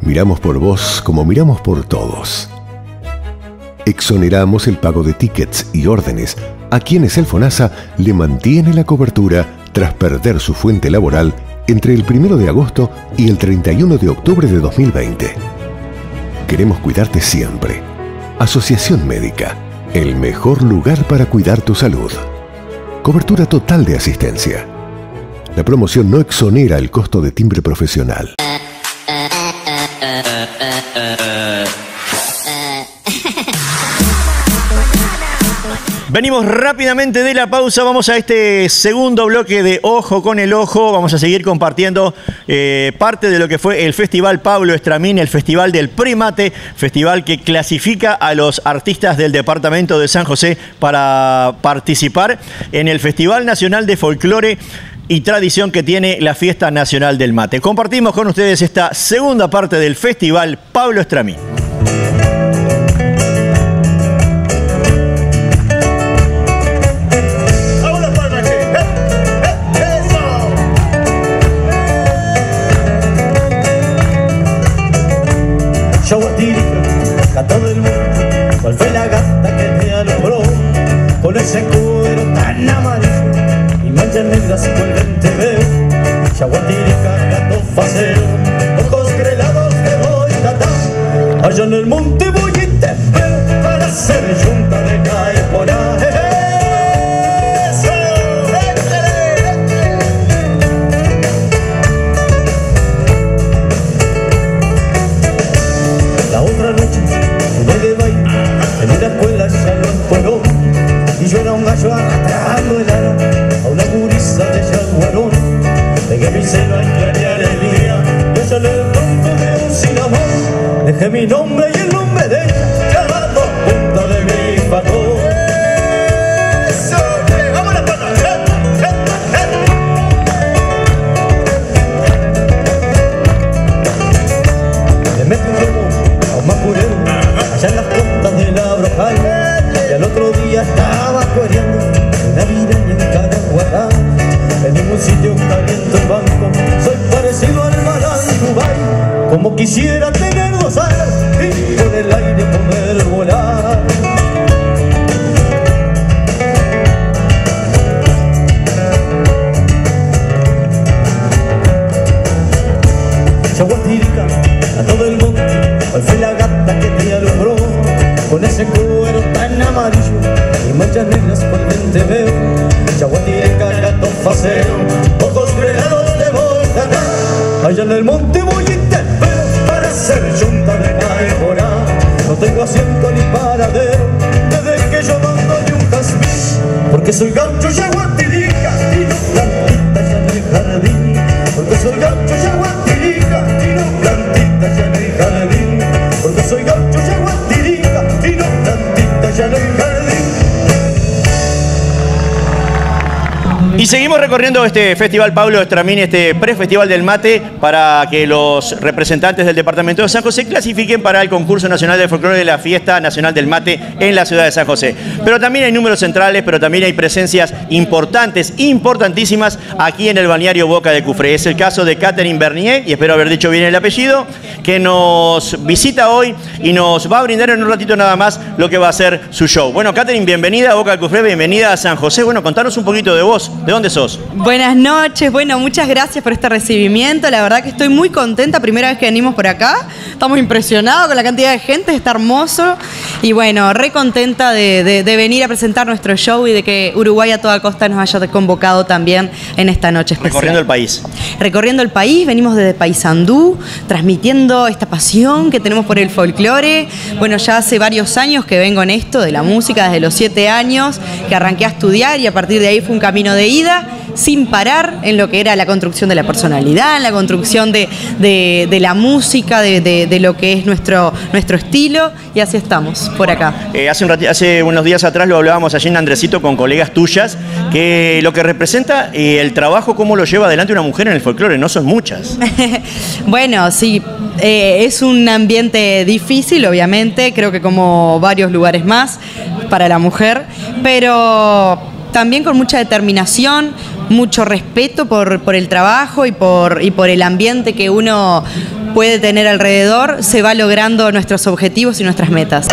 Miramos por vos como miramos por todos. Exoneramos el pago de tickets y órdenes a quienes el FONASA le mantiene la cobertura tras perder su fuente laboral entre el 1 de agosto y el 31 de octubre de 2020. Queremos cuidarte siempre. Asociación Médica, el mejor lugar para cuidar tu salud. Cobertura total de asistencia. La promoción no exonera el costo de timbre profesional. Venimos rápidamente de la pausa, vamos a este segundo bloque de Ojo con el Ojo, vamos a seguir compartiendo eh, parte de lo que fue el Festival Pablo Estramín, el Festival del Primate, festival que clasifica a los artistas del Departamento de San José para participar en el Festival Nacional de Folclore y tradición que tiene la Fiesta Nacional del Mate. Compartimos con ustedes esta segunda parte del Festival Pablo Estramín. Negras con lente veo Yaguatirica, gato facero ojos grelados a tratar allá en el monte me no A todo el mundo cuál fue la gata que te alumbró. Con ese cuero tan amarillo y manchas negras por lente veo. Yaguatirica gato facero ojos grelados de volta allá en el monte voy y te espero para hacer junta de caipora no tengo asiento ni paradero desde que yo mando de un jazmín. Porque soy gancho yaguatirica y no plantita ya en el jardín. Porque soy gancho yaguatirica Y seguimos recorriendo este Festival Pablo Estramín, este pre-festival del mate, para que los representantes del Departamento de San José clasifiquen para el concurso nacional de folclore de la Fiesta Nacional del Mate en la ciudad de San José. Pero también hay números centrales, pero también hay presencias importantes, importantísimas aquí en el balneario Boca de Cufre. Es el caso de Catherine Bernier, y espero haber dicho bien el apellido, que nos visita hoy y nos va a brindar en un ratito nada más lo que va a ser su show. Bueno, Catherine, bienvenida a Boca de Cufre, bienvenida a San José. Bueno, contanos un poquito de vos. ¿De dónde sos? Buenas noches, bueno, muchas gracias por este recibimiento. La verdad que estoy muy contenta, primera vez que venimos por acá. Estamos impresionados con la cantidad de gente, está hermoso. Y bueno, re contenta de, de- de venir a presentar nuestro show y de que Uruguay a toda costa nos haya convocado también en esta noche especial. Recorriendo el país. Recorriendo el país, venimos desde Paysandú, transmitiendo esta pasión que tenemos por el folclore. Bueno, ya hace varios años que vengo en esto de la música, desde los siete años, que arranqué a estudiar y a partir de ahí fue un camino de ida, sin parar en lo que era la construcción de la personalidad, en la construcción de, de- de la música, de, de- lo que es nuestro, nuestro estilo, y así estamos, por acá. Eh, hace, un hace unos días atrás lo hablábamos allí en Andresito con colegas tuyas, que lo que representa eh, el trabajo, cómo lo lleva adelante una mujer en el folclore, no son muchas. Bueno, sí, eh, es un ambiente difícil, obviamente, creo que como varios lugares más para la mujer, pero también con mucha determinación, mucho respeto por, por el trabajo y por, y por el ambiente que uno puede tener alrededor, se va logrando nuestros objetivos y nuestras metas.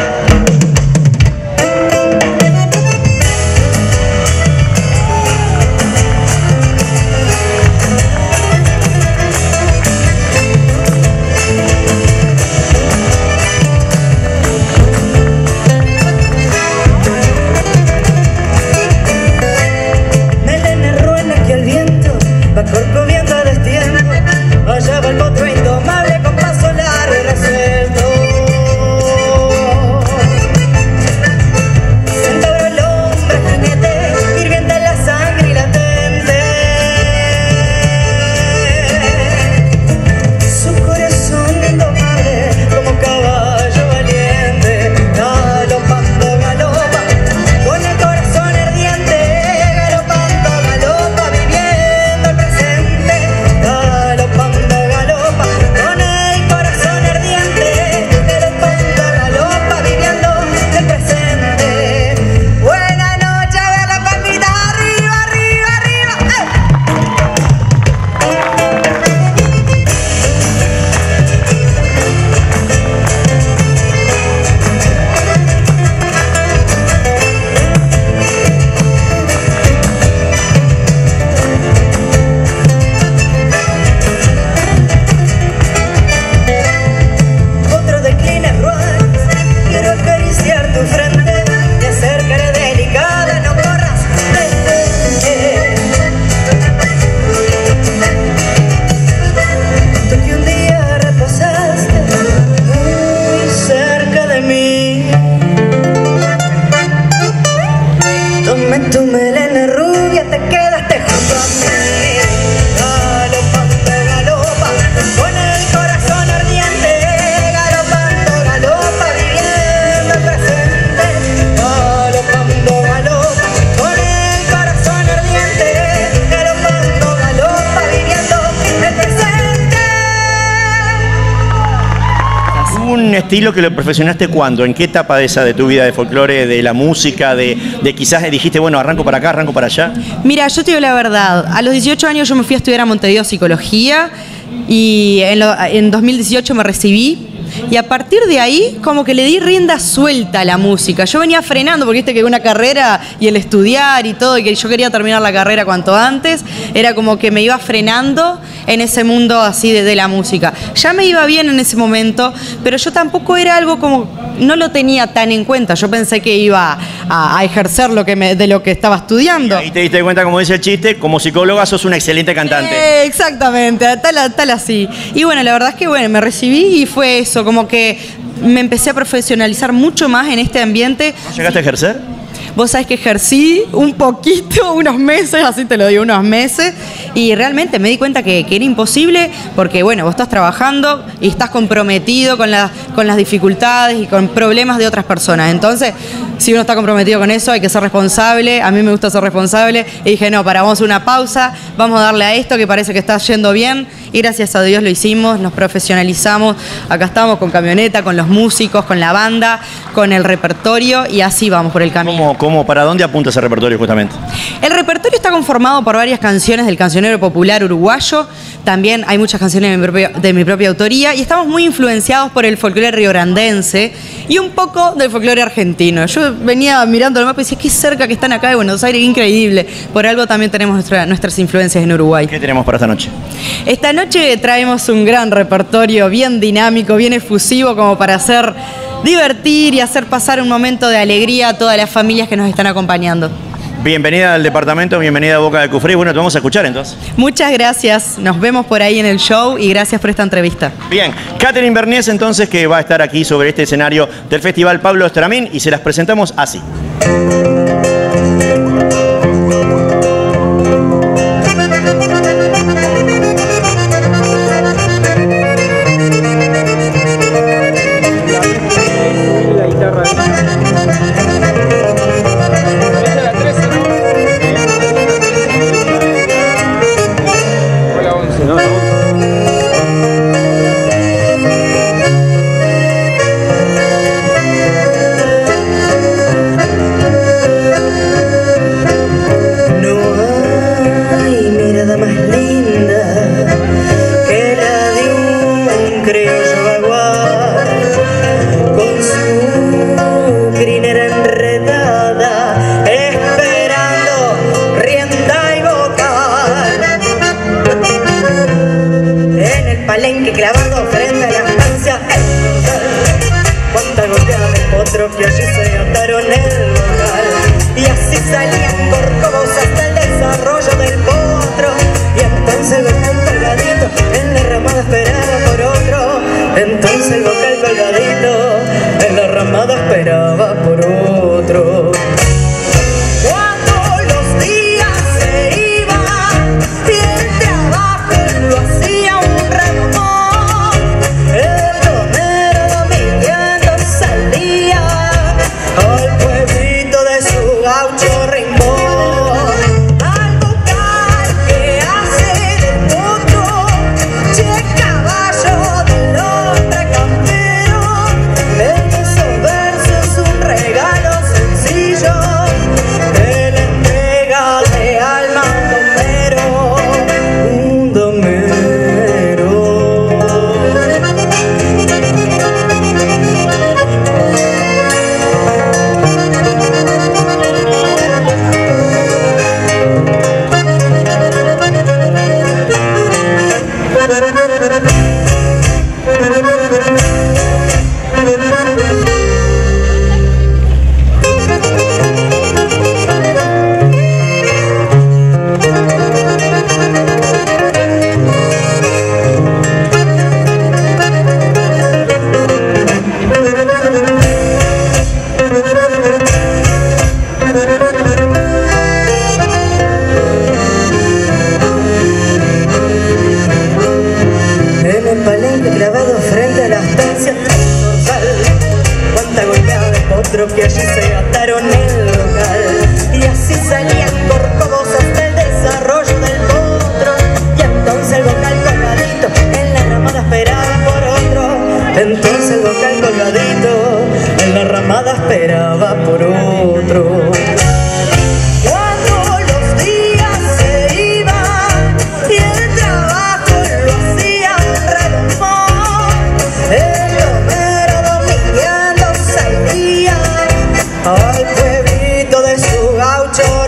Estilo que lo perfeccionaste cuándo? ¿En qué etapa de esa de tu vida de folclore, de la música, de, de quizás dijiste, bueno, arranco para acá, arranco para allá? Mira, yo te digo la verdad. A los 18 años yo me fui a estudiar a Montevideo Psicología y en, lo- en 2018 me recibí. Y a partir de ahí, como que le di rienda suelta a la música. Yo venía frenando, porque viste que una carrera y el estudiar y todo, y que yo quería terminar la carrera cuanto antes, era como que me iba frenando en ese mundo así de, de la música. Ya me iba bien en ese momento, pero yo tampoco era algo como, no lo tenía tan en cuenta. Yo pensé que iba a, a ejercer lo que me, de lo que estaba estudiando. Ahí te diste cuenta, como dice el chiste, como psicóloga sos una excelente cantante. Eh, exactamente, tal, tal así. Y bueno, la verdad es que bueno, me recibí y fue eso, como que me empecé a profesionalizar mucho más en este ambiente. ¿No llegaste a ejercer? Vos sabés que ejercí un poquito, unos meses, así te lo digo, unos meses, y realmente me di cuenta que, que era imposible porque, bueno, vos estás trabajando y estás comprometido con, la- con las dificultades y con problemas de otras personas. Entonces, si uno está comprometido con eso, hay que ser responsable. A mí me gusta ser responsable. Y dije, no, para, vamos a una pausa, vamos a darle a esto que parece que está yendo bien. Y gracias a Dios lo hicimos, nos profesionalizamos. Acá estamos con camioneta, con los músicos, con la banda, con el repertorio y así vamos por el camino. ¿Cómo, cómo, ¿Para dónde apunta ese repertorio justamente? El repertorio está conformado por varias canciones del cancionero popular uruguayo. También hay muchas canciones de mi propia, de mi propia autoría y estamos muy influenciados por el folclore riograndense y un poco del folclore argentino. Yo venía mirando el mapa y decía, qué cerca que están acá de Buenos Aires, increíble. Por algo también tenemos nuestra- nuestras influencias en Uruguay. ¿Qué tenemos para esta noche? Esta noche traemos un gran repertorio, bien dinámico, bien efusivo, como para hacer divertir y hacer pasar un momento de alegría a todas las familias que nos están acompañando. Bienvenida al departamento, bienvenida a Boca de Cufré. Bueno, te vamos a escuchar entonces. Muchas gracias, nos vemos por ahí en el show y gracias por esta entrevista. Bien, Catherine Bernies entonces que va a estar aquí sobre este escenario del Festival Pablo Estramín y se las presentamos así. salían corriendo. Pueblito de su gaucho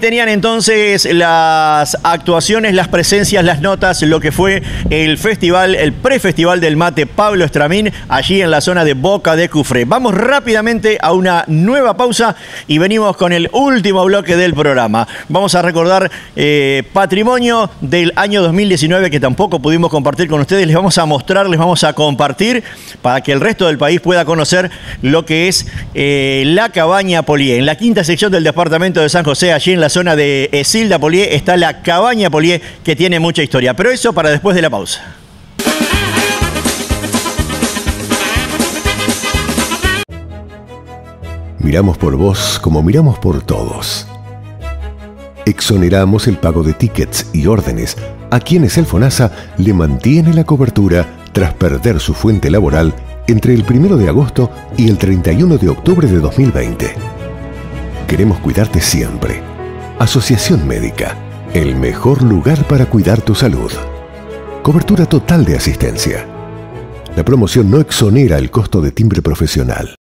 Tenían entonces las actuaciones, las presencias, las notas, lo que fue el festival, el prefestival del mate Pablo Estramín, allí en la zona de Boca de Cufre. Vamos rápidamente a una nueva pausa y venimos con el último bloque del programa. Vamos a recordar eh, patrimonio del año 2019 que tampoco pudimos compartir con ustedes. Les vamos a mostrar, les vamos a compartir para que el resto del país pueda conocer lo que es eh, la cabaña Polié. En la quinta sección del departamento de San José, allí en la zona de Esilda Polié, está la cabaña Polié que tiene mucha historia. Pero eso para después de la pausa. Miramos por vos como miramos por todos. Exoneramos el pago de tickets y órdenes a quienes el FONASA le mantiene la cobertura tras perder su fuente laboral entre el 1 de agosto y el 31 de octubre de 2020. Queremos cuidarte siempre. Asociación Médica, el mejor lugar para cuidar tu salud. Cobertura total de asistencia. La promoción no exonera el costo de timbre profesional.